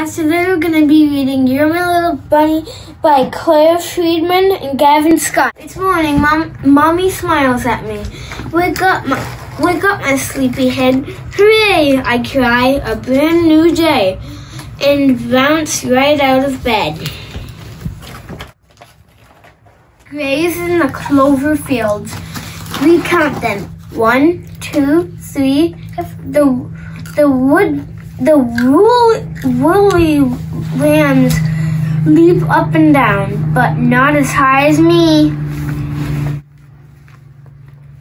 Today we're going to be reading You're My Little Bunny by Claire Freedman and Gavin Scott. It's morning. Mom, Mommy smiles at me. Wake up, my, wake up, my sleepy head. Hooray, I cry. A brand new day. And bounce right out of bed. Graze in the clover fields. We count them. One, two, three. The, the wood the woolly, lambs leap up and down, but not as high as me.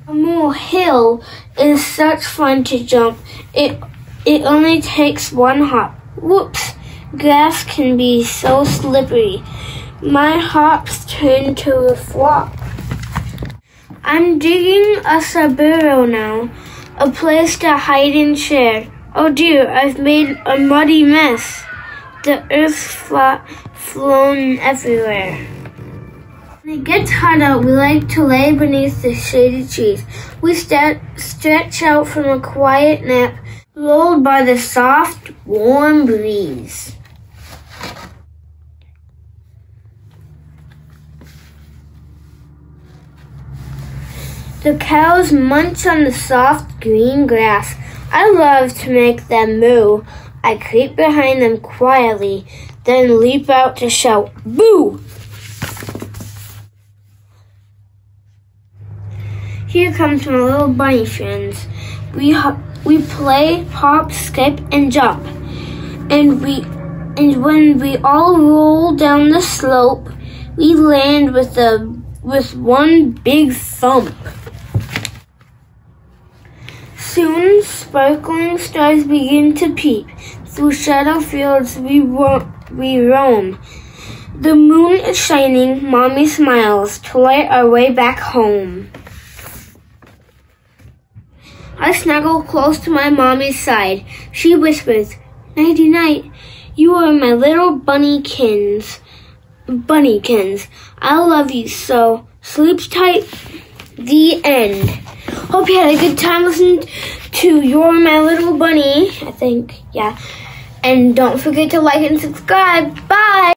A mole hill is such fun to jump. It it only takes one hop. Whoops! Grass can be so slippery. My hops turn to a flop. I'm digging a burrow now, a place to hide and share. Oh dear, I've made a muddy mess. The earth's flat, flown everywhere. When it gets hot out, we like to lay beneath the shady trees. We st- stretch out from a quiet nap, lulled by the soft, warm breeze. The cows munch on the soft green grass. I love to make them moo. I creep behind them quietly, then leap out to shout, Boo! Here comes my little bunny friends. We we play hop, skip, and jump, and we and when we all roll down the slope, we land with a with one big thump. Soon sparkling stars begin to peep. Through shadow fields we, ro- we roam. The moon is shining, mommy smiles to light our way back home. I snuggle close to my mommy's side. She whispers, Nighty night, you are my little bunnykins. Bunnykins, I love you so. Sleep tight. The end. Hope you had a good time listening to You're My Little Bunny, I think, yeah. And don't forget to like and subscribe. Bye!